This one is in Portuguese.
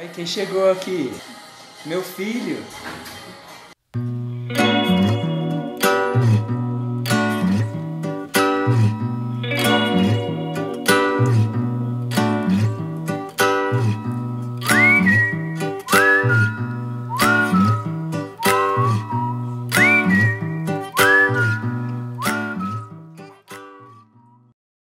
Oi, quem chegou aqui? Meu filho.